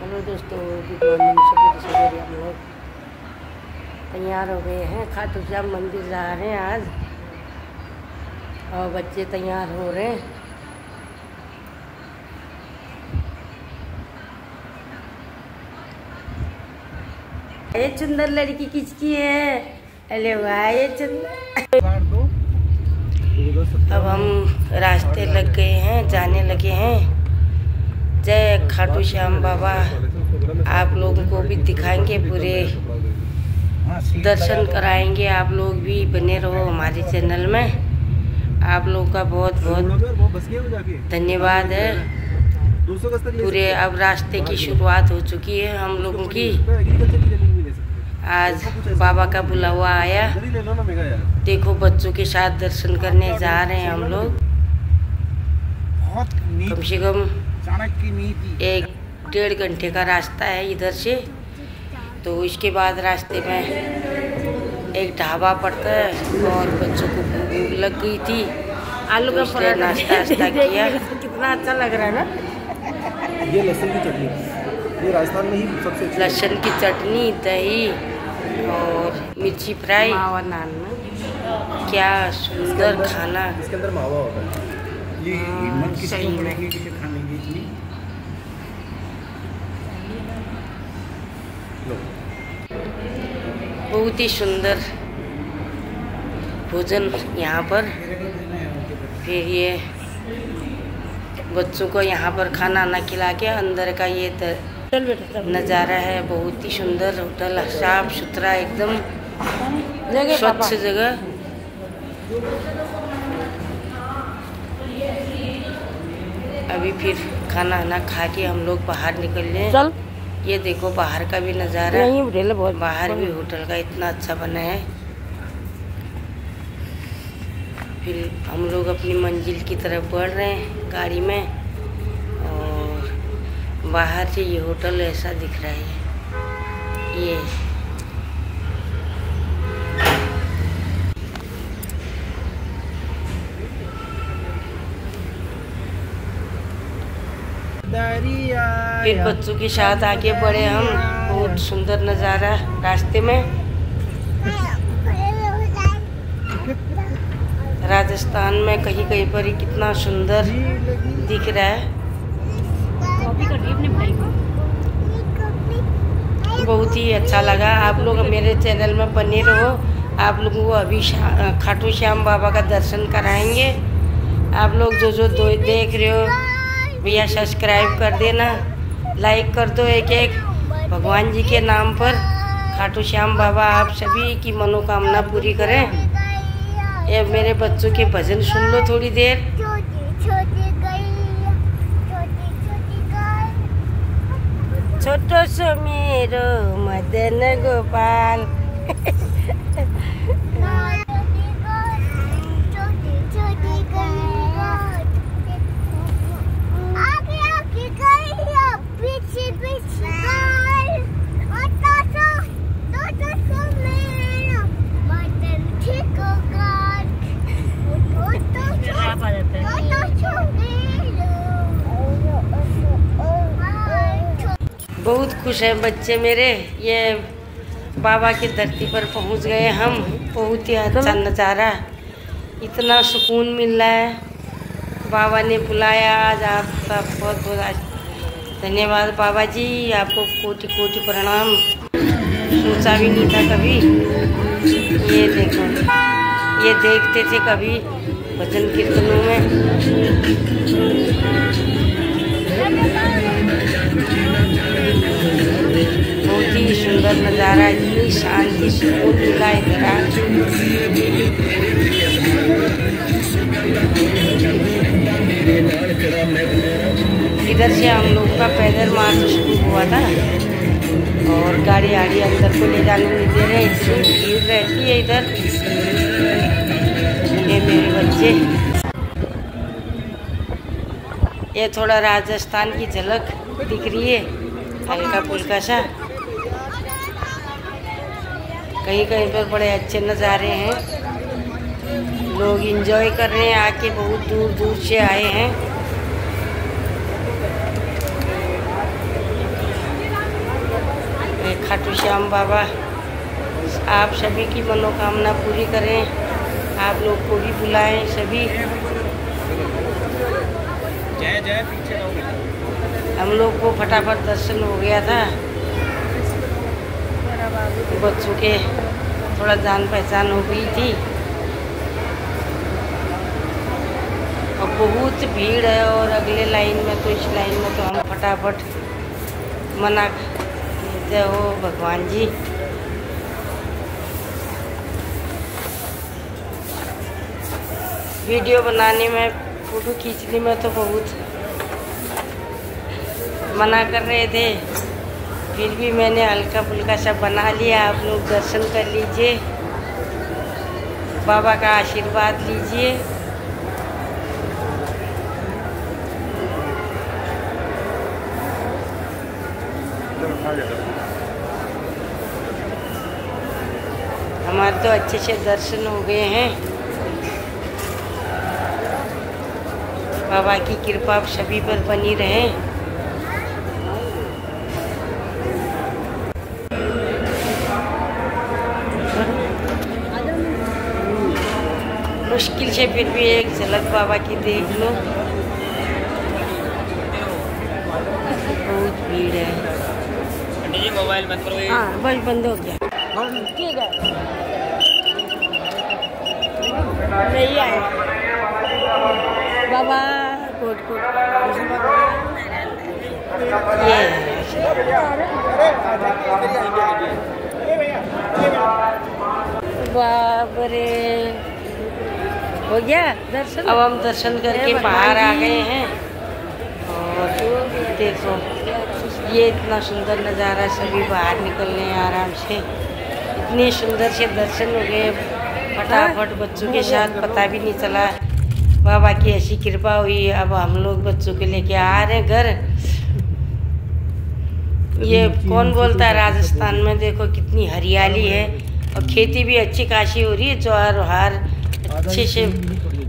Hello दोस्तों good morning सवेरे सवेरे हम लोग तैयार हो गए हैं खाटू श्याम मंदिर जा रहे हैं आज। और बच्चे तैयार हो रहे हैं। ये सुंदर लड़की किसकी है? अरे वाह ये सुंदर अब हम रास्ते लग गए हैं जाने लगे हैं। जय खाटू श्याम बाबा। आप लोगों को भी दिखाएँगे पूरे। दर्शन कराएँगे आप लोग भी, बने रहो हमारे चैनल में। आप लोग का बहुत बहुत धन्यवाद है। पूरे अब रास्ते की शुरुआत हो चुकी है हम लोगों की। आज बाबा का बुलावा आया। देखो बच्चों के साथ दर्शन करने जा रहे हैं हम लोग। कम से कम एक डेढ़ घंटे का रास्ता है इधर से। तो इसके बाद रास्ते में एक ढाबा पड़ता है और बच्चों को भूख लग गई थी। आलू का पराठा नाश्ता वास्ता किया। कितना अच्छा लग रहा है ना? ये लहसुन की चटनी। ये राजस्थान में ही सबसे लहसुन की चटनी दही और मिर्ची फ्राई। मावा नान में क्या सुंदर खाना। इसके अंदर मावा होता है। ये हिम्मत किसी को में। पड़ेगी किसे खाने की इतनी? बहुत ही सुंदर भोजन यहाँ पर। फिर ये बच्चों को यहाँ पर खाना ना खिला के अंदर का ये नज़ारा है बहुत ही सुंदर होटल साफ़ सुथरा एकदम स्वच्छ जगह। अभी फिर खाना ना खा के हम लोग बाहर निकल चल। ये देखो बाहर का भी नज़ारा। नहीं उठेले बहुत बाहर भी होटल का इतना अच्छा बना है। फिर हम लोग अपनी मंजिल की तरफ़ बढ़ रहे हैं गाड़ी में और बाहर से ये होटल ऐसा दिख रहा है। ये फिर बच्चों के साथ आगे बढ़े हम। बहुत सुंदर नज़ारा रास्ते में। राजस्थान में कहीं कहीं पर ही कितना सुंदर दिख रहा है। बहुत ही अच्छा लगा। आप लोग मेरे चैनल में बने रहो। आप लोगों को अभी शा- खाटू श्याम बाबा का दर्शन कराएँगे। आप लोग जो जो देख रहे हो भैया सब्सक्राइब कर देना लाइक कर दो एक एक भगवान जी के नाम पर खाटू श्याम बाबा, आप सभी की मनोकामना पूरी करें। ये मेरे बच्चों के भजन सुन लो थोड़ी देर। छोटो सो मेरो मदन गोपाल। बहुत खुश हैं बच्चे मेरे। ये बाबा की धरती पर पहुँच गए हम। बहुत ही अच्छा नज़ारा। इतना सुकून मिल रहा है। बाबा ने बुलाया। आज आपका बहुत बहुत धन्यवाद बाबा जी। आपको कोटि कोटि प्रणाम। सोचा भी नहीं था कभी। ये देखो। ये देखते थे कभी भजन कीर्तनों में। सुंदर नज़ारा इतनी शांति सुकून मिला इधर इधर से हम लोग का पैदल मार्च शुरू हुआ था। और गाड़ी आड़ी अंदर को ले जाने नहीं दे रहे इतनी भीड़ रहती है इधर। ये मेरे बच्चे। ये थोड़ा राजस्थान की झलक दिख रही है हल्का फुल्का सा। कहीं कहीं पर बड़े अच्छे नज़ारे हैं। लोग इंजॉय कर रहे हैं आके बहुत दूर दूर से आए हैं। खाटू श्याम बाबा आप सभी की मनोकामना पूरी करें। आप लोग को भी बुलाएँ सभी। जय जय पीछे हम लोग को फटाफट दर्शन हो गया था। बच्चों के थोड़ा जान पहचान हो गई थी। और बहुत भीड़ है और अगले लाइन में तो इस लाइन में तो हम फटाफट मना जय हो भगवान जी। वीडियो बनाने में, फ़ोटो खींचने में तो बहुत मना कर रहे थे। फिर भी मैंने हल्का फुल्का सब बना लिया। आप लोग दर्शन कर लीजिए। बाबा का आशीर्वाद लीजिए। हमारे तो अच्छे से दर्शन हो गए हैं। बाबा की कृपा सभी पर बनी रहे। मुश्किल से फिर भी एक झलक बाबा की देख लो। बहुत भीड़ है। मोबाइल मत करो बस बंद हो गया। नहीं आए बाबा कोट कोट ये। बाप रे। हो गया दर्शन? अब हम दर्शन करके बाहर आ गए हैं। और देखो ये इतना सुंदर नज़ारा सभी बाहर निकल रहे हैं आराम से। इतने सुंदर से दर्शन हो गए। फटाफट बच्चों के साथ पता भी नहीं चला। बाबा की ऐसी कृपा हुई अब हम लोग बच्चों के लेके आ रहे हैं घर। ये कौन बोलता है राजस्थान में? देखो कितनी हरियाली है। और खेती भी अच्छी खासी हो रही है ज्वार हार अच्छे से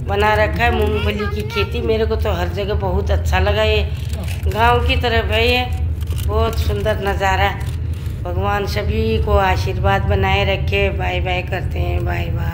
बना रखा है मूंगफली की खेती। मेरे को तो हर जगह बहुत अच्छा लगा ये। गाँव की तरफ़ है ये। बहुत सुंदर नज़ारा। भगवान सभी को आशीर्वाद बनाए रखे। बाय बाय करते हैं। Bye bye